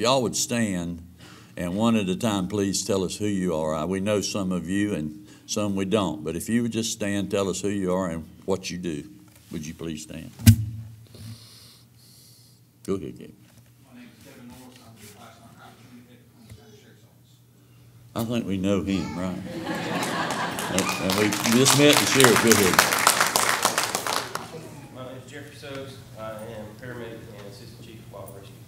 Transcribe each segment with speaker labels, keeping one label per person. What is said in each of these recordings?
Speaker 1: if y'all would stand, and one at a time, please tell us who you are. We know some of you and some we don't, but if you would just stand, tell us who you are and what you do. Would you please stand? Go ahead, Gabe.
Speaker 2: My name is Kevin Norris, I'm the vice crime communicator from the county sheriff's office.
Speaker 1: I think we know him, right? And and we just met the sheriff, go ahead.
Speaker 3: My name is Jeffrey Suggs. I am paramedic and assistant chief of operations.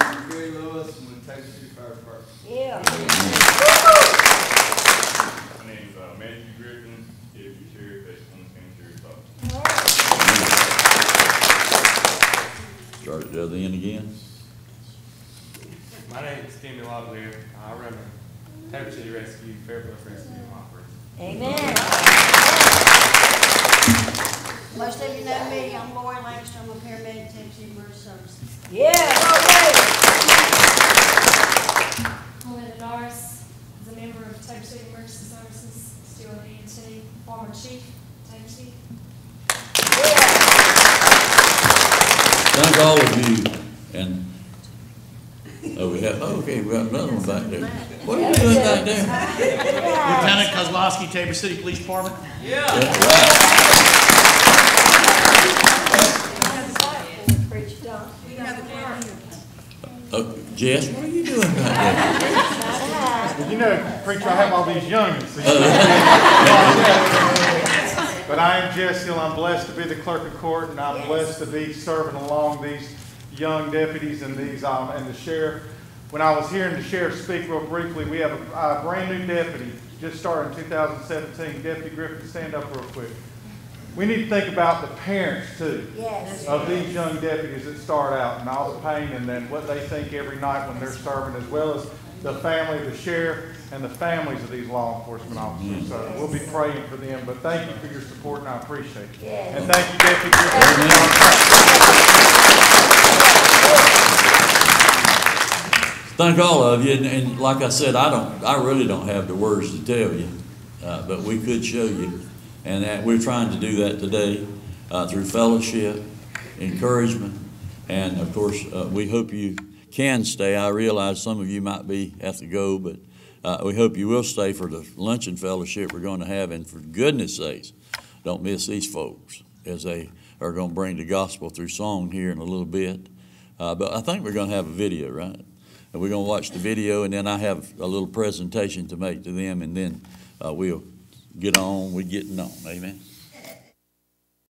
Speaker 2: I'm Gary Lewis, I'm with Texas City Fire Department.
Speaker 4: Yeah.
Speaker 5: My name's uh, Matthew Griffin, Deputy Sheriff at Clemens County Sheriff's Office.
Speaker 1: Start at the other end again.
Speaker 6: My name is Timmy Locklear. I run the Tabor City Rescue, Fair Bluff Rescue and Operations.
Speaker 4: Amen. Most of you know me, I'm Lori Lancaster, I'm a paramedic, Tennessee Emergency Services. Yeah,
Speaker 7: Melinda Doris is a member of Tabor Emergency Services, still an EMT, former chief, Tabor City.
Speaker 1: Thank all of you, and, oh, we have, oh, okay, we got another one back there. What are you doing back there?
Speaker 8: Lieutenant Kozlowski, Tabor City Police Department.
Speaker 1: That's right.
Speaker 4: Preach, don't.
Speaker 1: Oh, Jess, what are you doing back there?
Speaker 8: You know, preacher, I have all these youngins. But I am Jesse, and I'm blessed to be the clerk of court, and I'm blessed to be serving along these young deputies and these, um, and the sheriff. When I was hearing the sheriff speak real briefly, we have a, a brand-new deputy, just started in 2017. Deputy Griffin, stand up real quick. We need to think about the parents too.
Speaker 4: Yes.
Speaker 8: of these young deputies that start out and all the pain and then what they think every night when they're serving, as well as the family, the sheriff, and the families of these law enforcement officers. So we'll be praying for them, but thank you for your support and I appreciate it.
Speaker 4: Yes.
Speaker 8: And thank you, Deputy Griffin.
Speaker 1: Thank all of you, and, and like I said, I don't, I really don't have the words to tell you, uh, but we could show you. And that, we're trying to do that today, uh, through fellowship, encouragement, and of course, uh, we hope you can stay. I realize some of you might be, have to go, but, uh, we hope you will stay for the luncheon fellowship we're gonna have, and for goodness sakes, don't miss these folks as they are gonna bring the gospel through song here in a little bit. Uh, but I think we're gonna have a video, right? And we're gonna watch the video, and then I have a little presentation to make to them, and then, uh, we'll get on, we're getting on, amen?